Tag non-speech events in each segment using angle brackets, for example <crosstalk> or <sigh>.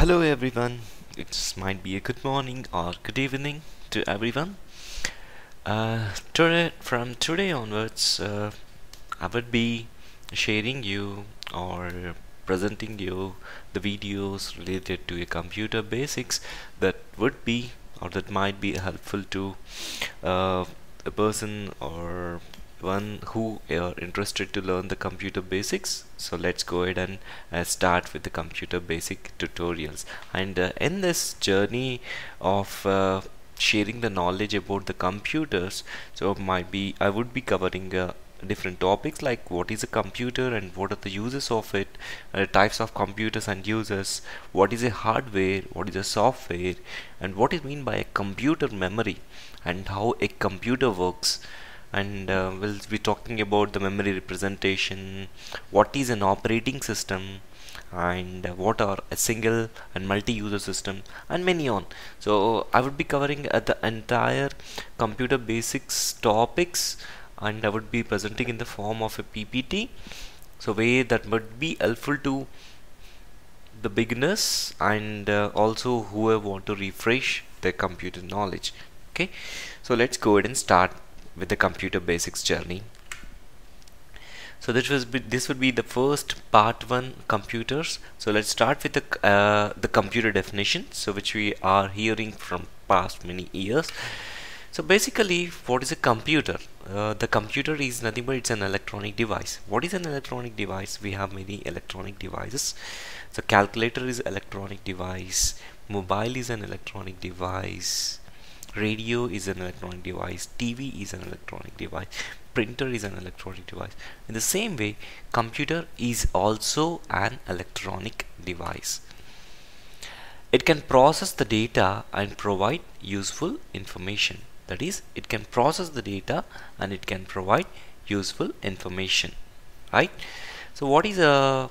Hello everyone. It might be a good morning or good evening to everyone. Uh, today, from today onwards, uh, I would be sharing you or presenting you the videos related to a computer basics that would be or that might be helpful to uh, a person or one who are interested to learn the computer basics. So let's go ahead and uh, start with the computer basic tutorials. And uh, in this journey of uh, sharing the knowledge about the computers so might be I would be covering uh, different topics like what is a computer and what are the uses of it uh, types of computers and users what is a hardware what is a software and what is mean by a computer memory and how a computer works and uh, we'll be talking about the memory representation what is an operating system and what are a single and multi-user system and many on. So I would be covering uh, the entire computer basics topics and I would be presenting in the form of a PPT so way that would be helpful to the beginners and uh, also whoever want to refresh their computer knowledge. Okay? So let's go ahead and start with the computer basics journey. So this was this would be the first part one computers. So let's start with the uh, the computer definition. So which we are hearing from past many years. So basically what is a computer? Uh, the computer is nothing but it's an electronic device. What is an electronic device? We have many electronic devices. So calculator is electronic device. Mobile is an electronic device radio is an electronic device TV is an electronic device printer is an electronic device. In the same way computer is also an electronic device. It can process the data and provide useful information. That is it can process the data and it can provide useful information right? So what is the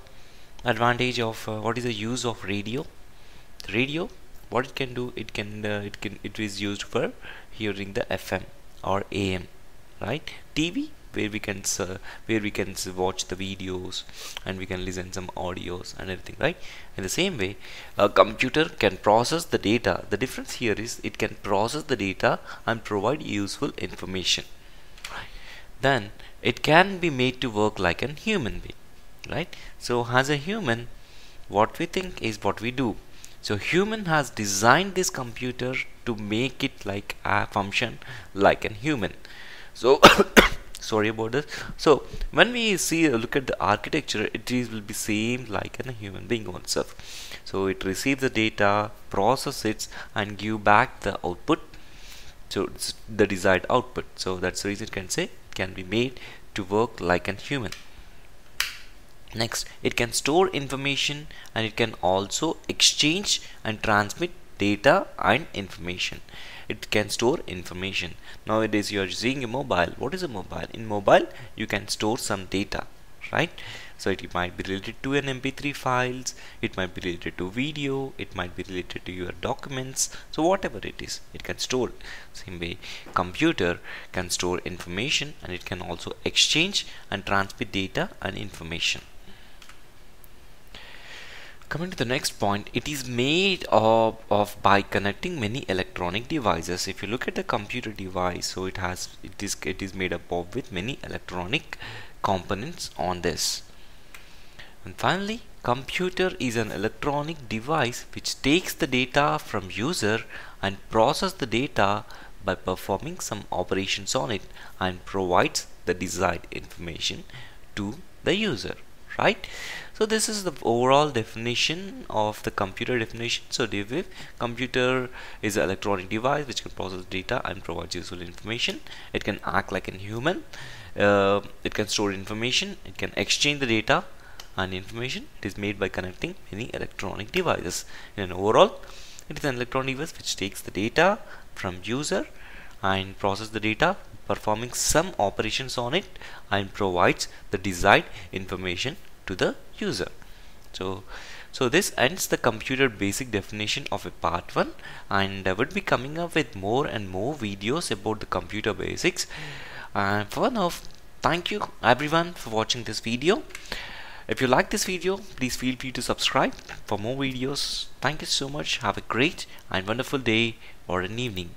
advantage of uh, what is the use of radio? Radio what it can do it can uh, it can it is used for hearing the FM or AM right? TV where we can uh, where we can watch the videos and we can listen some audios and everything right? In the same way a computer can process the data. The difference here is it can process the data and provide useful information right. then it can be made to work like a human being right? So as a human what we think is what we do so human has designed this computer to make it like a function like a human. So <coughs> sorry about this. So when we see a look at the architecture it is will be same like a human being itself so it receives the data process it and give back the output. So it's the desired output. So that's the reason it can say can be made to work like a human next it can store information and it can also exchange and transmit data and information. It can store information. Nowadays you are seeing a mobile. What is a mobile? In mobile you can store some data right? So it might be related to an mp3 files it might be related to video it might be related to your documents. So whatever it is it can store. Same way computer can store information and it can also exchange and transmit data and information coming to the next point it is made of, of by connecting many electronic devices. If you look at the computer device so it has it is it is made up of with many electronic components on this. And finally computer is an electronic device which takes the data from user and process the data by performing some operations on it and provides the desired information to the user right? So this is the overall definition of the computer definition. So DVIV computer is an electronic device which can process data and provide useful information. It can act like a human. Uh, it can store information. It can exchange the data and information. It is made by connecting many electronic devices. In an overall it is an electronic device which takes the data from user and process the data performing some operations on it and provides the desired information to the user so so this ends the computer basic definition of a part 1 and I would be coming up with more and more videos about the computer basics and for now thank you everyone for watching this video If you like this video, please feel free to subscribe for more videos. Thank you so much. Have a great and wonderful day or an evening.